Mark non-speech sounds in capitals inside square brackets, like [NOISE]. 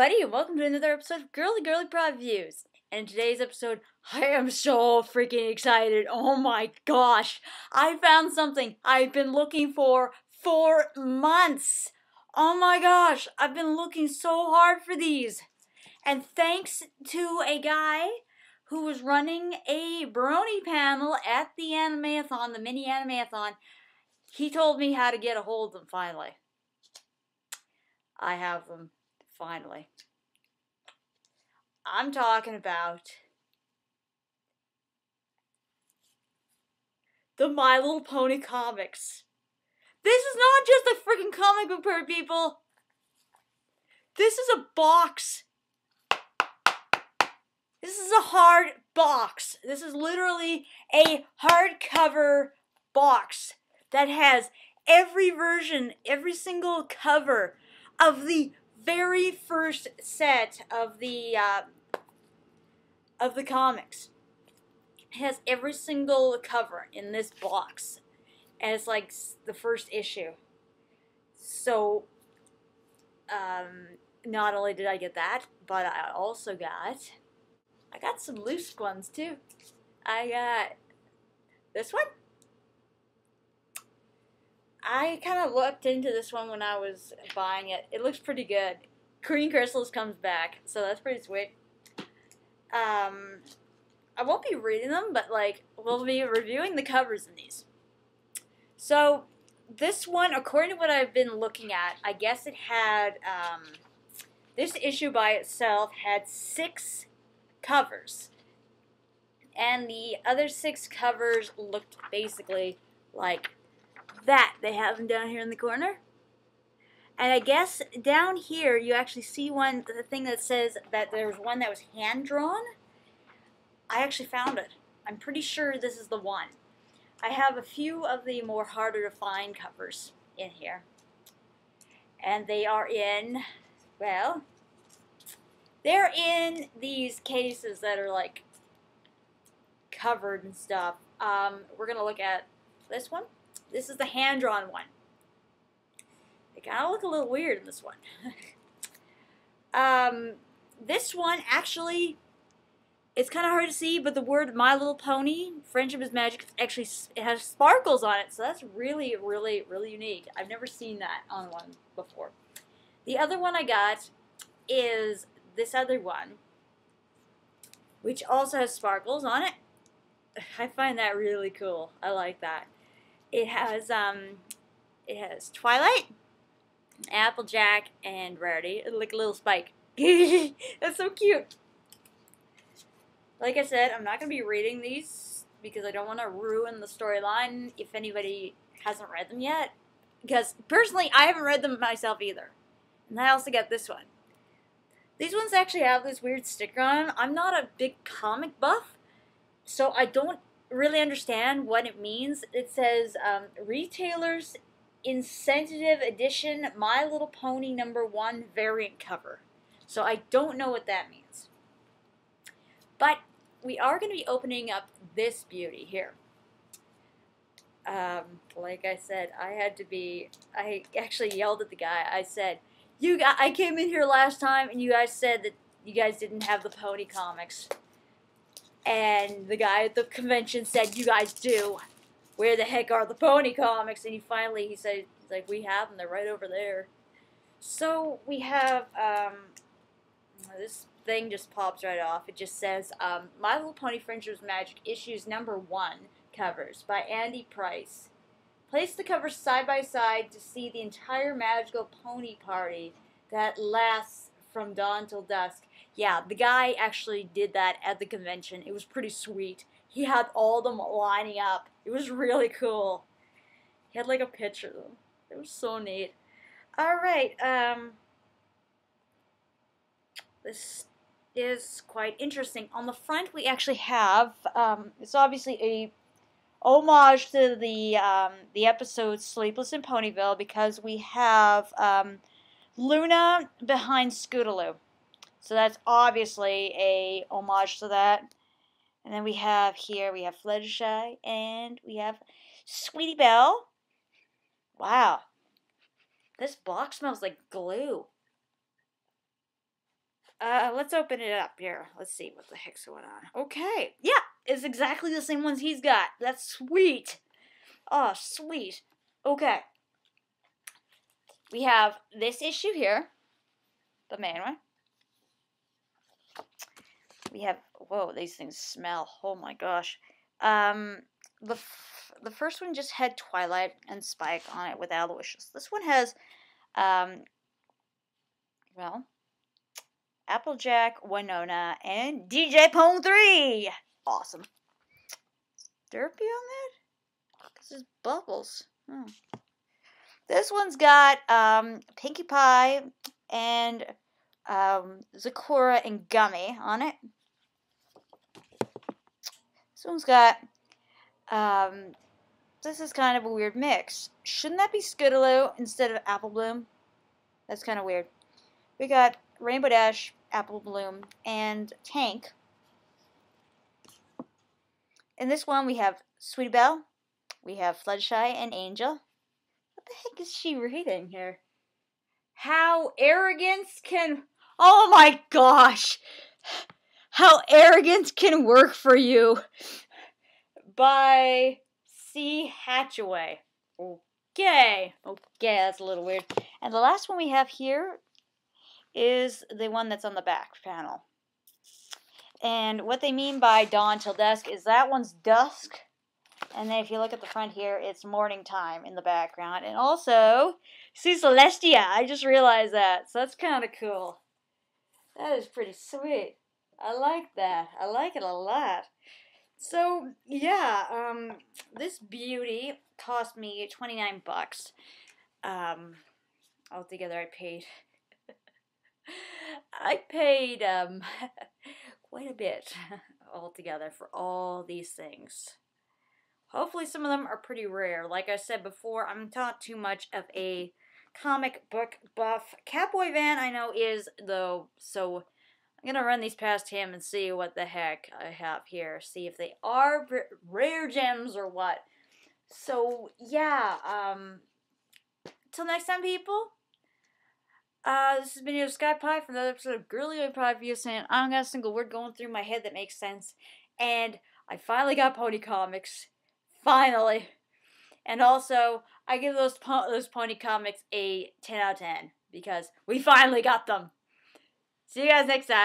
everybody, welcome to another episode of Girly Girly Prod Views. And in today's episode, I am so freaking excited. Oh my gosh. I found something I've been looking for for months. Oh my gosh. I've been looking so hard for these. And thanks to a guy who was running a brony panel at the Animethon, the mini Animethon, he told me how to get a hold of them finally. I have them finally. I'm talking about the My Little Pony comics. This is not just a freaking comic book for people. This is a box. This is a hard box. This is literally a hardcover box that has every version, every single cover of the very first set of the uh, of the comics. It has every single cover in this box, and it's like the first issue. So, um, not only did I get that, but I also got I got some loose ones too. I got this one. I kind of looked into this one when I was buying it. It looks pretty good. Queen Chrysalis comes back, so that's pretty sweet. Um, I won't be reading them, but like we'll be reviewing the covers in these. So this one, according to what I've been looking at, I guess it had um, this issue by itself had six covers, and the other six covers looked basically like that. They have them down here in the corner. And I guess down here you actually see one, the thing that says that there's one that was hand drawn. I actually found it. I'm pretty sure this is the one. I have a few of the more harder to find covers in here. And they are in, well, they're in these cases that are like covered and stuff. Um, we're going to look at this one. This is the hand-drawn one. They kind of look a little weird in this one. [LAUGHS] um, this one actually, it's kind of hard to see, but the word My Little Pony, Friendship is Magic, actually it has sparkles on it, so that's really, really, really unique. I've never seen that on one before. The other one I got is this other one, which also has sparkles on it. [SIGHS] I find that really cool. I like that. It has um, it has Twilight, Applejack, and Rarity. Like a little spike. [LAUGHS] That's so cute. Like I said, I'm not going to be reading these because I don't want to ruin the storyline if anybody hasn't read them yet. Because personally, I haven't read them myself either. And I also got this one. These ones actually have this weird sticker on. I'm not a big comic buff, so I don't really understand what it means. It says um, retailers incentive edition My Little Pony number one variant cover. So I don't know what that means. But we are going to be opening up this beauty here. Um, like I said, I had to be. I actually yelled at the guy. I said, "You got." I came in here last time, and you guys said that you guys didn't have the pony comics. And the guy at the convention said, "You guys do. Where the heck are the pony comics?" And he finally he said, like, we have them. They're right over there." So we have um, this thing just pops right off. It just says um, My Little Pony Friendship's Magic issues number one covers by Andy Price. Place the covers side by side to see the entire magical pony party that lasts from dawn till dusk. Yeah, the guy actually did that at the convention. It was pretty sweet. He had all them lining up. It was really cool. He had like a picture of them. It was so neat. Alright, um, this is quite interesting. On the front, we actually have, um, it's obviously a homage to the um, the episode Sleepless in Ponyville because we have um, Luna behind Scootaloo. So that's obviously a homage to that. And then we have here, we have Fluttershy, and we have Sweetie Belle. Wow. This box smells like glue. Uh, let's open it up here. Let's see what the heck's going on. Okay, yeah, it's exactly the same ones he's got. That's sweet. Oh, sweet. Okay. We have this issue here, the main one. We have, whoa, these things smell. Oh my gosh. Um, the, the first one just had Twilight and Spike on it with Aloysius. This one has, um, well, Applejack, Winona, and DJ Pon-3. Awesome. Derpy on that? This is Bubbles. Hmm. This one's got um, Pinkie Pie and um, Zecora and Gummy on it. This one's got, um, this is kind of a weird mix. Shouldn't that be Scootaloo instead of Apple Bloom? That's kind of weird. We got Rainbow Dash, Apple Bloom, and Tank. In this one, we have Sweetie Belle, we have Fluttershy, and Angel. What the heck is she reading here? How arrogance can. Oh my gosh! How arrogance can work for you by C. Hatchaway. Okay. Okay, that's a little weird. And the last one we have here is the one that's on the back panel. And what they mean by dawn till dusk is that one's dusk. And then if you look at the front here, it's morning time in the background. And also, see Celestia. I just realized that. So that's kind of cool. That is pretty sweet. I like that. I like it a lot. So, yeah, um, this beauty cost me 29 bucks. Um, altogether I paid [LAUGHS] I paid um, [LAUGHS] quite a bit [LAUGHS] altogether for all these things. Hopefully, some of them are pretty rare. Like I said before, I'm not too much of a comic book buff. Catboy Van, I know, is, though, so I'm going to run these past him and see what the heck I have here. See if they are rare gems or what. So, yeah, um, till next time, people. Uh, this has been your Sky Pie for another episode of Girly Pie View saying I don't got a single word going through my head that makes sense. And I finally got Pony Comics. Finally. And also, I give those, those Pony Comics a 10 out of 10 because we finally got them. See you guys next time.